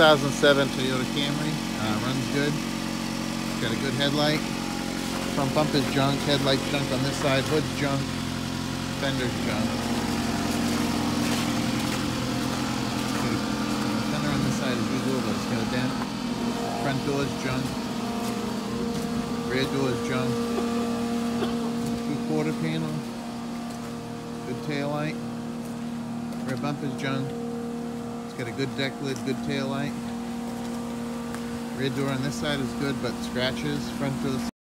2007 Toyota Camry. Uh, runs good. Got a good headlight. Front bumper's junk. Headlight junk on this side. Hood's junk. Fender's junk. A fender on this side as usual, but it's got a dent. Front door's junk. Rear door's junk. Two quarter panel. Good tail light. Rear bumper's junk. Got a good deck lid, good tail light. Rear door on this side is good, but scratches. Front door